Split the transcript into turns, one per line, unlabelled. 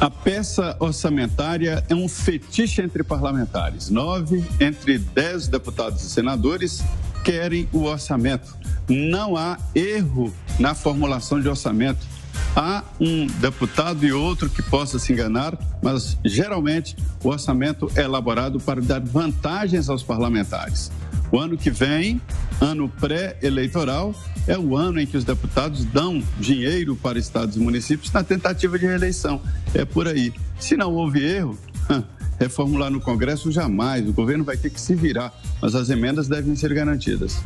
A peça orçamentária é um fetiche entre parlamentares. Nove entre dez deputados e senadores querem o orçamento. Não há erro na formulação de orçamento. Há um deputado e outro que possa se enganar, mas geralmente o orçamento é elaborado para dar vantagens aos parlamentares. O ano que vem, ano pré-eleitoral, é o ano em que os deputados dão dinheiro para estados e municípios na tentativa de reeleição. É por aí. Se não houve erro, reformular no Congresso jamais. O governo vai ter que se virar, mas as emendas devem ser garantidas.